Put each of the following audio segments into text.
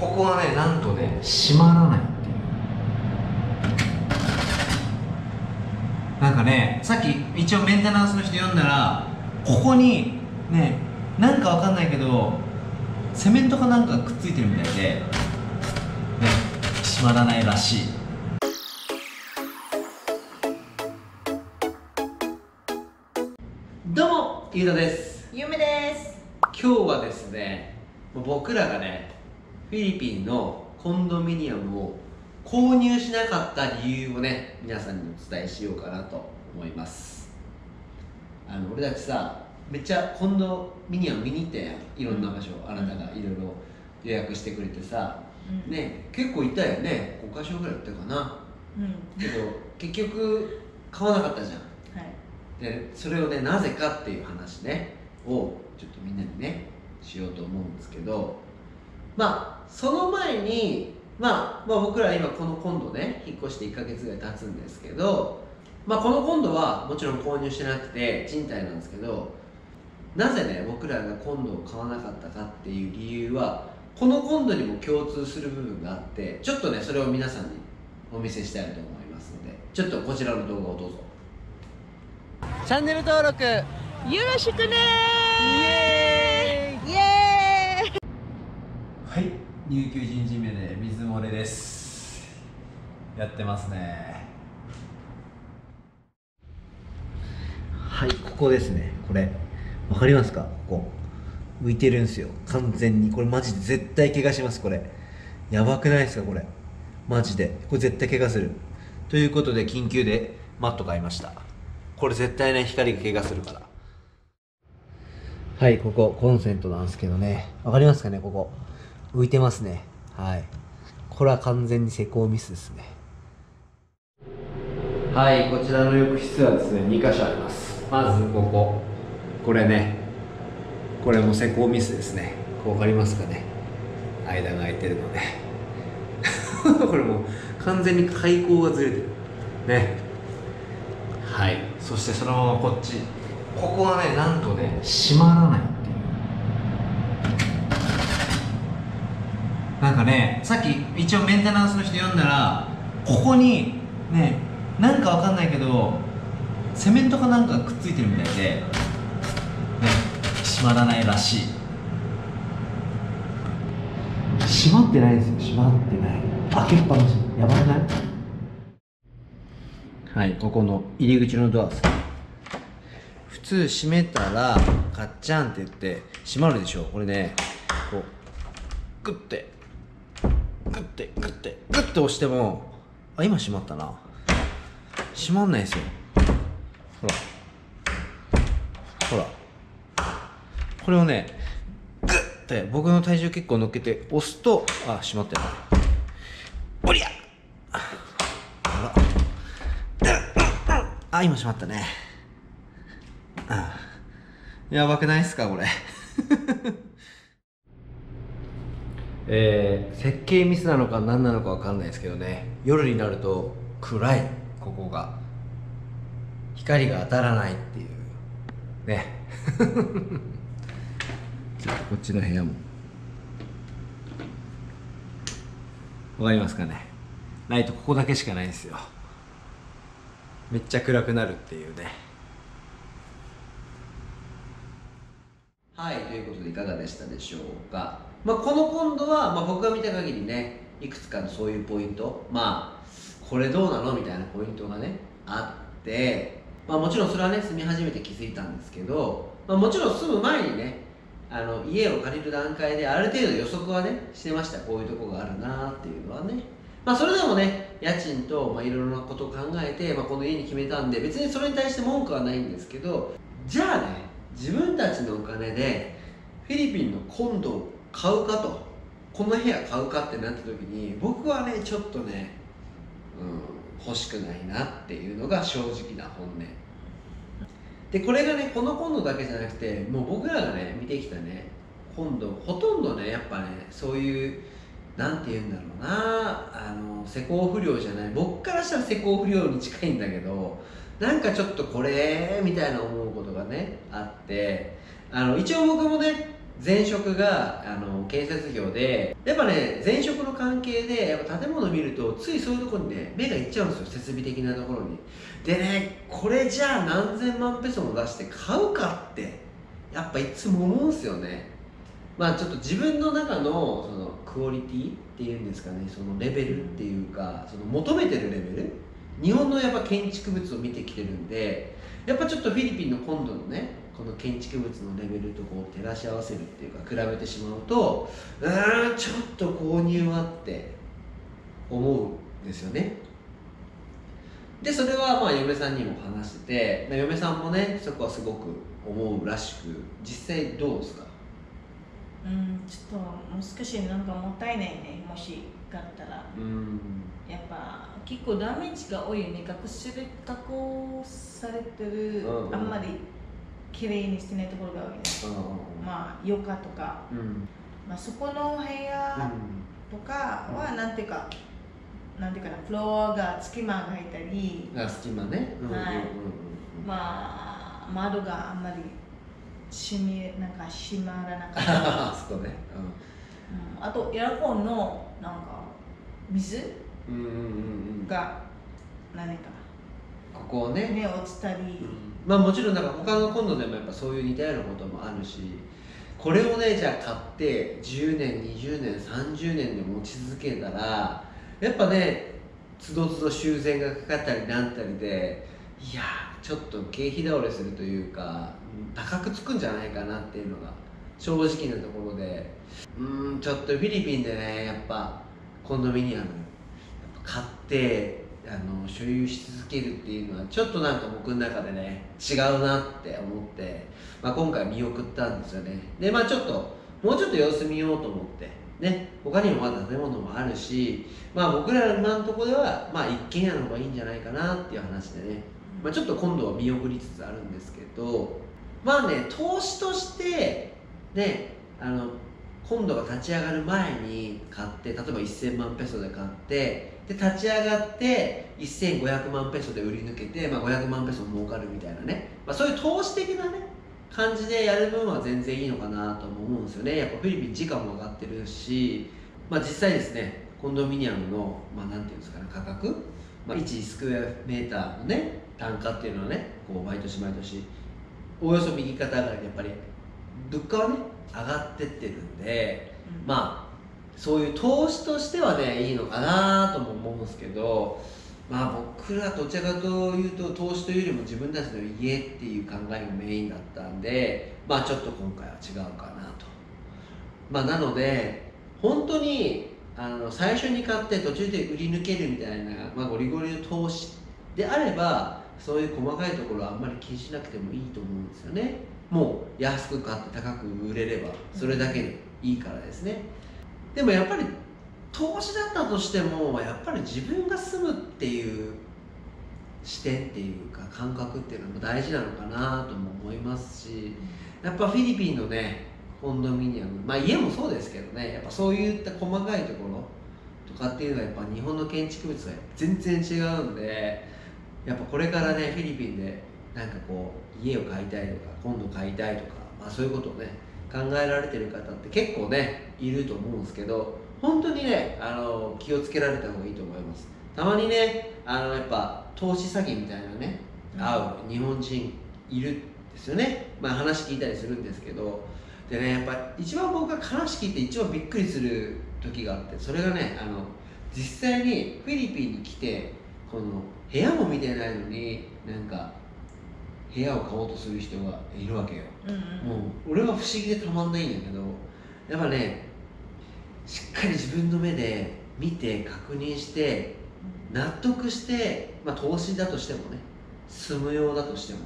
ここがねなんとね閉まらないっていう。なんかねさっき一応メンテナンスの人読んだらここにねなんかわかんないけどセメントかなんかがくっついてるみたいでね閉まらないらしい。どうもゆうたです。ゆめです。今日はですね僕らがねフィリピンのコンドミニアムを購入しなかった理由をね皆さんにお伝えしようかなと思います。あの俺たちさめっちゃコンドミニアム見に行ったやん。いろんな場所、あなたがいろいろ予約してくれてさ、うん。ね結構行ったよね。5か所ぐらい行ったかな。うん。けど結局買わなかったじゃん。はい。でそれをねなぜかっていう話ねをちょっとみんなにねしようと思うんですけどまあその前に、まあ、まあ僕ら今この今度ね引っ越して1ヶ月ぐらい経つんですけど、まあ、この今度はもちろん購入してなくて賃貸なんですけどなぜね僕らが今度を買わなかったかっていう理由はこの今度にも共通する部分があってちょっとねそれを皆さんにお見せしたいと思いますのでちょっとこちらの動画をどうぞ。チャンネル登録よろしくねイエーイ!イエーイ!はい入居1日目で水漏れです。やってますね。はいここですね。これ。わかりますか？ここ。浮いてるんですよ。完全に。これマジで絶対怪我しますこれ。やばくないですかこれ。マジで。これ絶対怪我する。ということで緊急でマット買いました。これ絶対ね光が怪我するから。はいここコンセントなんですけどね。わかりますかねここ？浮いてますね。はい。これは完全に施工ミスですね。はいこちらの浴室はですね2箇所あります。まずここ。これね。これも施工ミスですね。わかりますかね。間が空いてるので。これもう完全に開口がずれてる。ね。はい。そしてそのままこっち。ここがねなんとね閉まらないっていうなんかねさっき一応メンテナンスの人読んだらここにねなんかわかんないけどセメントかなんかがくっついてるみたいでね閉まらないらしい。閉まってないですよ。閉まってない。開けっぱなし。やばくない？はいここの入り口のドアです。ね普通閉めたらカッチャンって言って閉まるでしょ。これねこうグッてグッてグッてグッて押してもあ今閉まったな。閉まんないですよ。ほら。ほら。これをねグッて僕の体重結構乗っけて押すとあ閉まったよ。おりゃ。ほら。あ今閉まったね。うんやばくないっすかこれ。えー、設計ミスなのか何なのか分かんないですけどね。夜になると暗い。ここが。光が当たらないっていう。ね。ちょっとこっちの部屋も。わかりますかね。ライトここだけしかないんですよ。めっちゃ暗くなるっていうね。はい。ということでいかがでしたでしょうか、まあ、この今度は、まあ、僕が見た限りねいくつかのそういうポイントまあこれどうなのみたいなポイントがねあって、まあ、もちろんそれはね住み始めて気づいたんですけど、まあ、もちろん住む前にねあの家を借りる段階である程度予測はねしてました。こういうとこがあるなっていうのはね。まあそれでもね家賃とまあいろいろなことを考えて、まあ、この家に決めたんで別にそれに対して文句はないんですけどじゃあね自分たちのお金でフィリピンのコンドを買うかと。この部屋買うかってなった時に僕はねちょっとね、うん、欲しくないなっていうのが正直な本音。でこれがねこのコンドだけじゃなくてもう僕らがね見てきたねコンドほとんどねやっぱねそういうなんて言うんだろうなあの施工不良じゃない僕からしたら施工不良に近いんだけどなんかちょっとこれみたいな思うことがねあってあの一応僕もね前職があの建設業でやっぱね前職の関係でやっぱ建物見るとついそういうところにね目がいっちゃうんですよ設備的なところに。でねこれじゃあ何千万ペソも出して買うかってやっぱいつも思うんですよね。まあちょっと自分の中のそのクオリティっていうんですかねそのレベルっていうかその求めてるレベル。日本のやっぱ建築物を見てきてるんでやっぱちょっとフィリピンの今度のねこの建築物のレベルとこう照らし合わせるっていうか比べてしまうとうーんちょっと購入はって思うんですよね。でそれはまあ嫁さんにも話しててまあ嫁さんもねそこはすごく思うらしく実際どうですか？うん、ちょっと難しいなんかもったいないねもし買ったら。うん。やっぱ結構ダメージが多いよね。隠し工されてる、うんうん。あんまり綺麗にしてないところが多いね。まあ床とか、まあ、そこの部屋とかはなんていうか、なんていうかなフロアが隙間が入ったり。あ隙間ね、はい。まあ窓があんまり閉めなんか閉まらなかった。そこね、うん。あとエアコンのなんか水うん、うんうんうん。うんが何かここをね、ね落ちたり、まあもちろんなんか他の今度でもやっぱそういう似たようなこともあるしこれをねじゃあ買って10年20年30年で持ち続けたらやっぱねつどつど修繕がかかったりなんたりでいやーちょっと経費倒れするというかうん高くつくんじゃないかなっていうのが正直なところで。うーんちょっとフィリピンでねやっぱコンドミニアム買ってあの所有し続けるっていうのはちょっとなんか僕の中でね違うなって思って、まあ、今回見送ったんですよね。でまあちょっともうちょっと様子見ようと思ってね他にもまだ建物もあるしまあ僕らの今のとこではまあ一軒家の方がいいんじゃないかなっていう話でね、まあ、ちょっと今度は見送りつつあるんですけどまあね投資としてねあの今度が立ち上がる前に買って例えば1000万ペソで買ってで立ち上がって1500万ペソで売り抜けて、まあ、500万ペソ儲かるみたいなね、まあ、そういう投資的なね感じでやる分は全然いいのかなとも思うんですよね。やっぱフィリピン時価も上がってるし、まあ、実際ですねコンドミニアムの、まあ、なんていうんですかね価格、まあ、1スクエアメーターのね単価っていうのはねこう毎年毎年およそ右肩上がりでやっぱり物価はね上がってってるんでうん。まあそういう投資としてはねいいのかなとも思うんですけどまあ僕らどちらかというと投資というよりも自分たちの家っていう考えがメインだったんでまあちょっと今回は違うかなと。まあなので本当にあの最初に買って途中で売り抜けるみたいな、まあ、ゴリゴリの投資であればそういう細かいところはあんまり気にしなくてもいいと思うんですよね。もう安く買って高く売れればそれだけでいいからですね。でもやっぱり投資だったとしてもやっぱり自分が住むっていう視点っていうか感覚っていうのも大事なのかなとも思いますしやっぱフィリピンのねコンドミニアムまあ家もそうですけどねやっぱそういった細かいところとかっていうのはやっぱ日本の建築物は全然違うんでやっぱこれからねフィリピンでなんかこう家を買いたいとか今度買いたいとか、まあ、そういうことをね考えられてる方って結構ねいると思うんですけど本当にねあの気をつけられた方がいいと思います。たまにねあのやっぱ投資詐欺みたいなね会う日本人いるんですよね。まあ話聞いたりするんですけどでねやっぱ一番僕が話聞いて一番びっくりする時があってそれがねあの実際にフィリピンに来てこの部屋も見てないのになんか部屋を買おうとする人がいるわけようんうん。もう俺は不思議でたまんないんだけどやっぱねしっかり自分の目で見て確認して納得して、まあ、投資だとしてもね住む用だとしても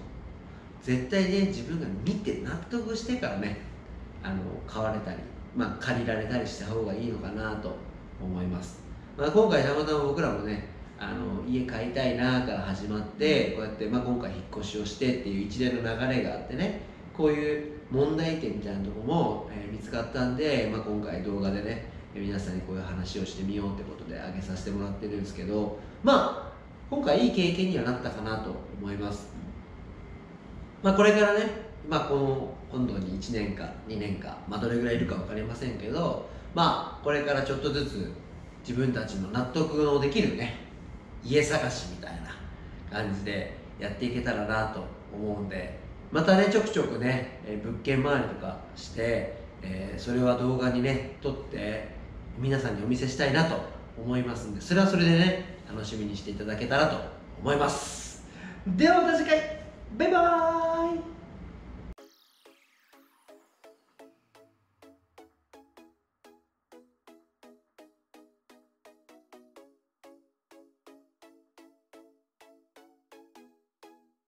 絶対ね自分が見て納得してからねあの買われたり、まあ、借りられたりした方がいいのかなと思います、まあ、今回たまたま僕らもねあの家買いたいなから始まってこうやって、まあ、今回引っ越しをしてっていう一連の流れがあってねこういう問題点みたいなとこも、えー見つかったんで、まあ、今回動画でね皆さんにこういう話をしてみようってことで上げさせてもらってるんですけどまあ今回いい経験にはなったかなと思います、まあ、これからねまあこの今度に1年か2年か、まあ、どれぐらいいるか分かりませんけどまあこれからちょっとずつ自分たちの納得のできるね家探しみたいな感じでやっていけたらなと思うんでまたねちょくちょくね、え物件回りとかして、えーそれは動画にね撮って皆さんにお見せしたいなと思いますんでそれはそれでね楽しみにしていただけたらと思います。ではまた次回。バイバーイ。